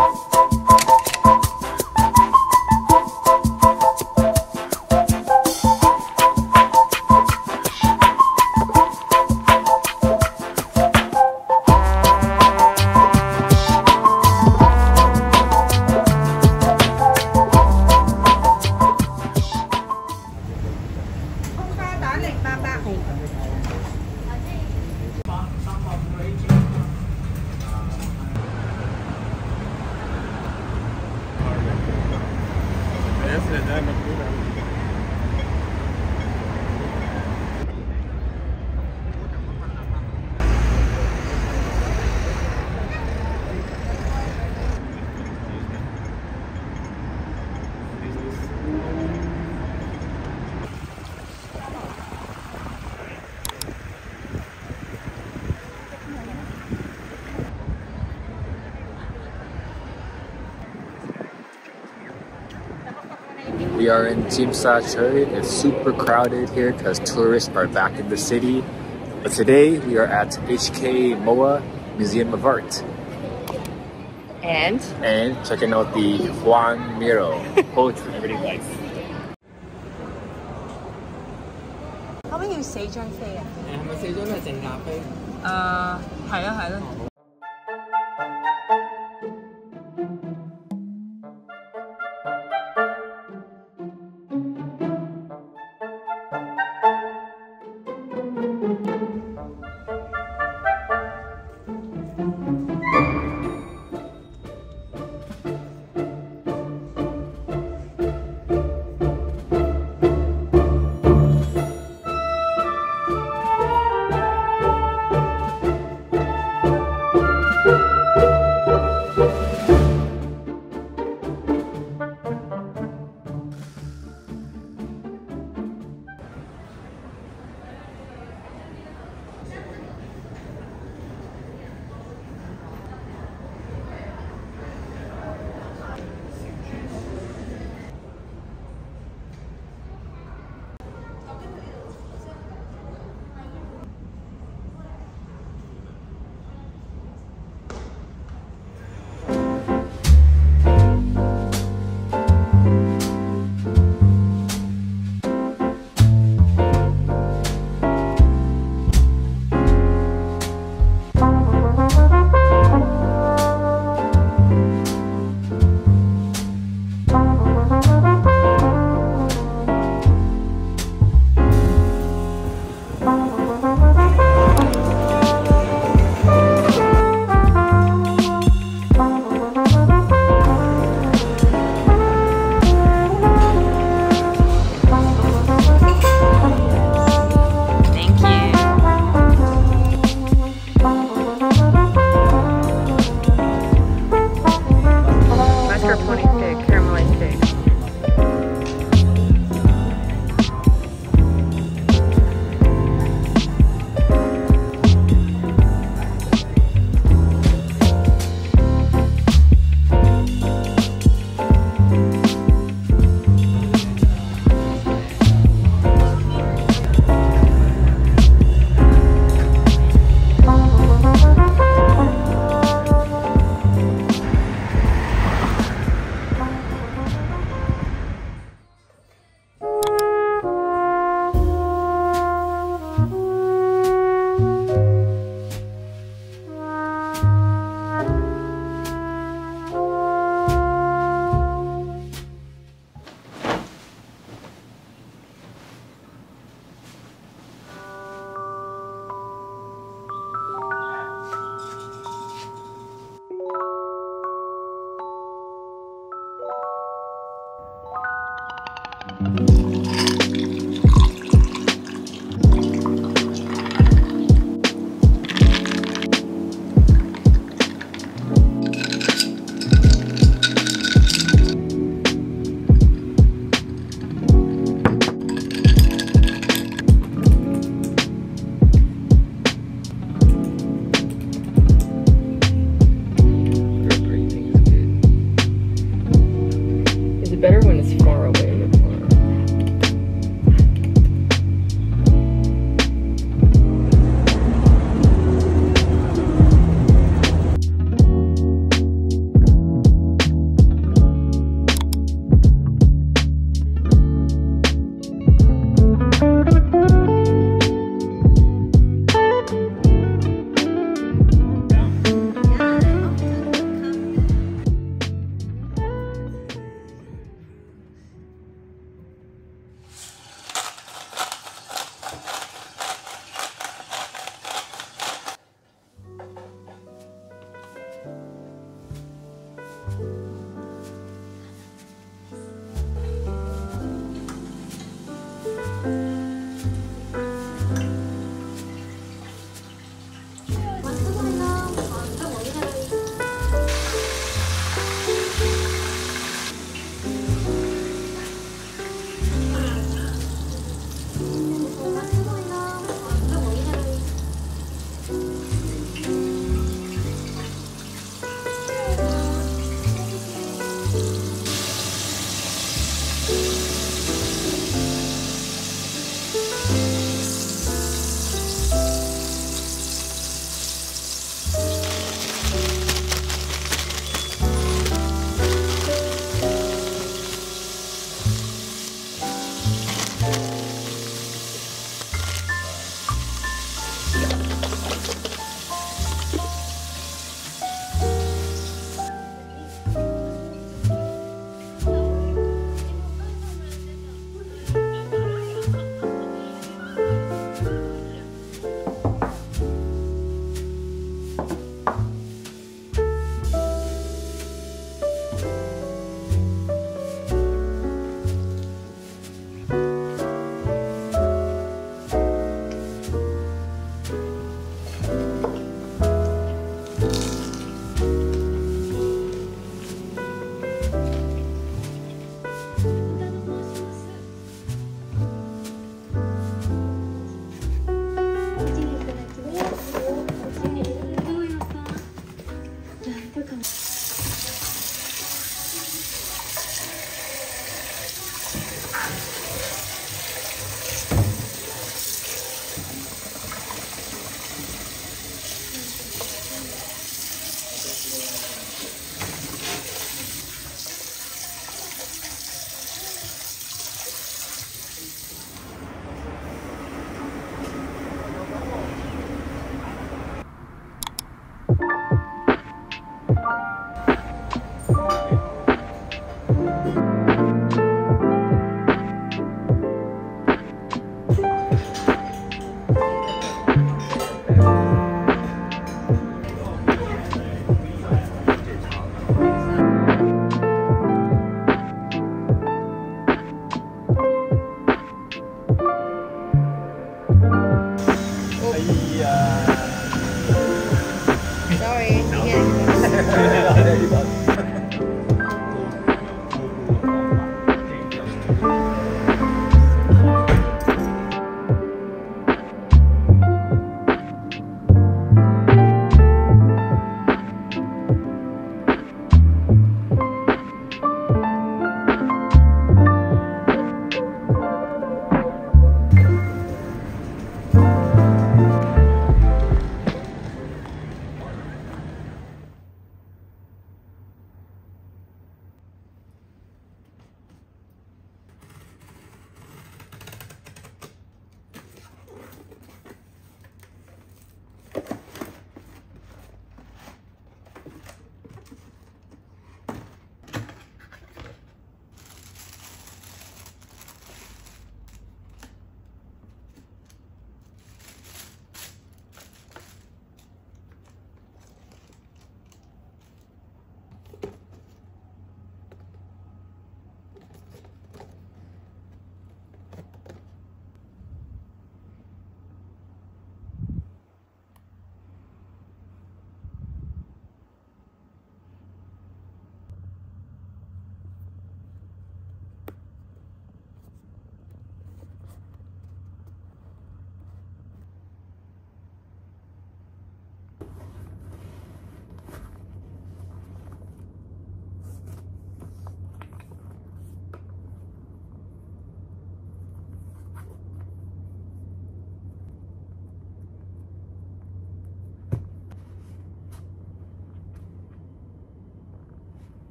Không We are in Tsimsa Church. It's super crowded here because tourists are back in the city. But today we are at HK Moa Museum of Art. And? And checking out the Joan Miró, poetry everyday life. 可唔可以要四張飛啊？誒，係咪四張都係淨價飛？誒，係啊，係咯。